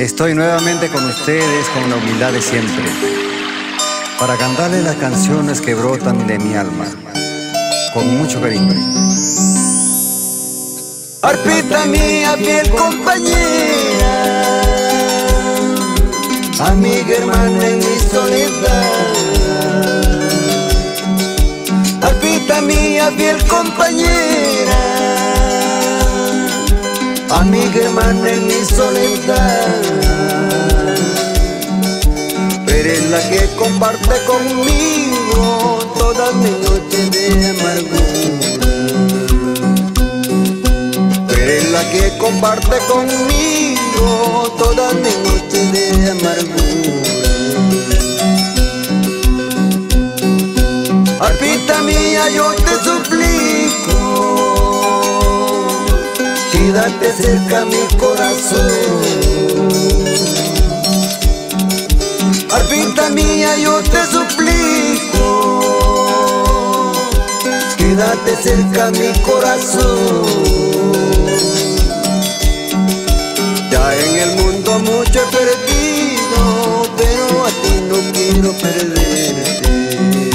Estoy nuevamente con ustedes con la humildad de siempre, para cantarles las canciones que brotan de mi alma, con mucho cariño. Arpita mía, fiel compañera, amiga hermana en mi soledad. Arpita mía, fiel compañera, amiga hermana en mi soledad. Eres la que comparte conmigo todas mis noches de amargura. Eres la que comparte conmigo todas mis noches de amargura. Arpita mía, yo quédate cerca mi corazón. Arpita mía, yo te suplico, quédate cerca mi corazón. Ya en el mundo mucho he perdido, pero a ti no quiero perderte.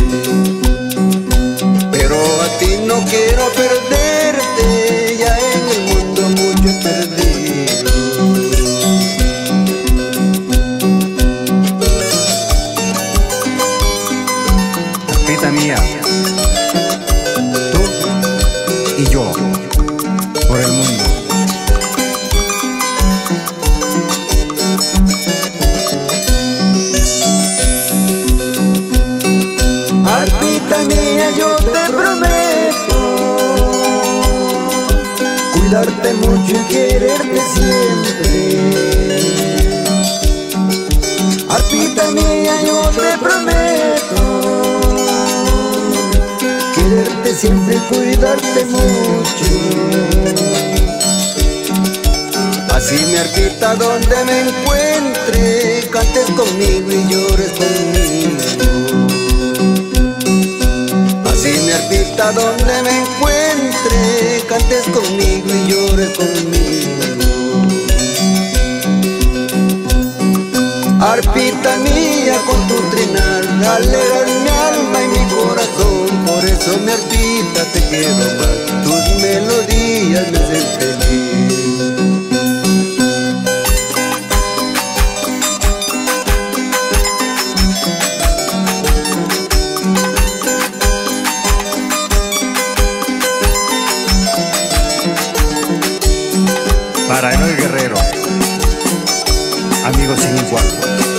Y yo, por el mundo. Arpita mía, yo te prometo cuidarte mucho y quererte siempre. Arpita mía, yo te prometo siempre cuidarte mucho. Así mi arpita donde me encuentre, cantes conmigo y llores conmigo. Así mi arpita donde me encuentre, cantes conmigo y llores conmigo. Arpita mía con tu trinar, alegras mi alma y mi corazón, eso mi arpita te quiero más, tus melodías me hacen feliz. Para Enoy Guerrero, amigos sin igual.